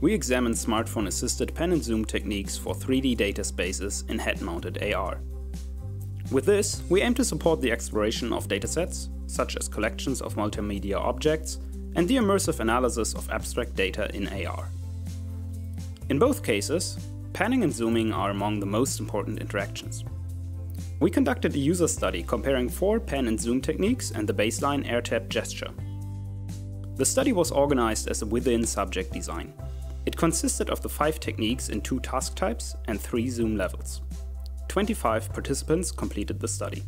we examine smartphone-assisted pan and zoom techniques for 3D data spaces in head-mounted AR. With this, we aim to support the exploration of datasets, such as collections of multimedia objects, and the immersive analysis of abstract data in AR. In both cases, panning and zooming are among the most important interactions. We conducted a user study comparing four pan and zoom techniques and the baseline AirTap gesture. The study was organized as a within-subject design. It consisted of the five techniques in two task types and three zoom levels. 25 participants completed the study.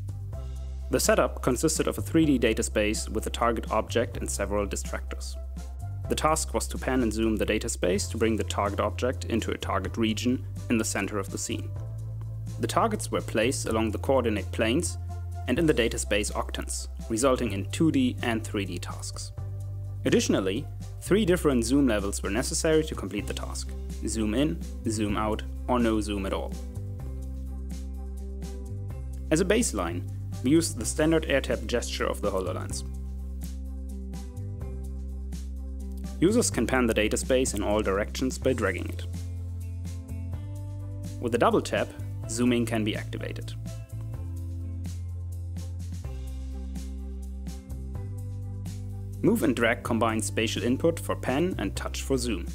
The setup consisted of a 3D data space with a target object and several distractors. The task was to pan and zoom the data space to bring the target object into a target region in the center of the scene. The targets were placed along the coordinate planes and in the data space octants, resulting in 2D and 3D tasks. Additionally, three different zoom levels were necessary to complete the task zoom in, zoom out, or no zoom at all. As a baseline, we used the standard AirTap gesture of the HoloLens. Users can pan the data space in all directions by dragging it. With a double tap, zooming can be activated. Move and drag combine spatial input for pan and touch for zoom.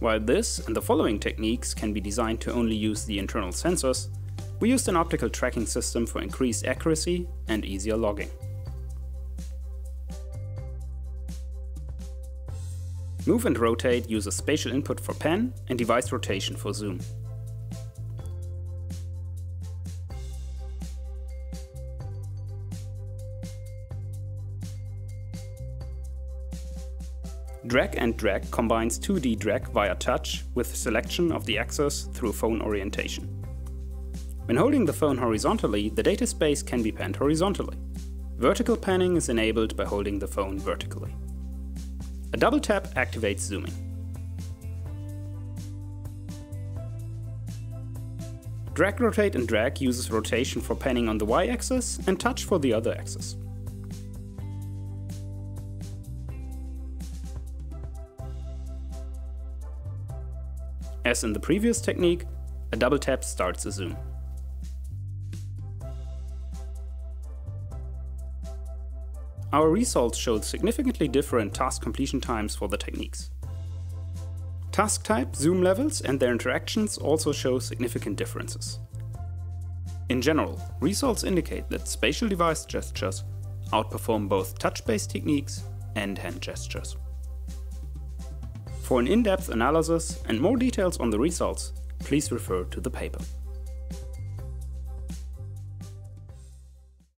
While this and the following techniques can be designed to only use the internal sensors, we used an optical tracking system for increased accuracy and easier logging. Move and rotate uses spatial input for pan and device rotation for zoom. Drag and drag combines 2D drag via touch with selection of the axis through phone orientation. When holding the phone horizontally, the data space can be panned horizontally. Vertical panning is enabled by holding the phone vertically. A double tap activates zooming. Drag, rotate and drag uses rotation for panning on the y-axis and touch for the other axis. As in the previous technique, a double tap starts a zoom. Our results showed significantly different task completion times for the techniques. Task type, zoom levels and their interactions also show significant differences. In general, results indicate that spatial device gestures outperform both touch-based techniques and hand gestures. For an in-depth analysis and more details on the results, please refer to the paper.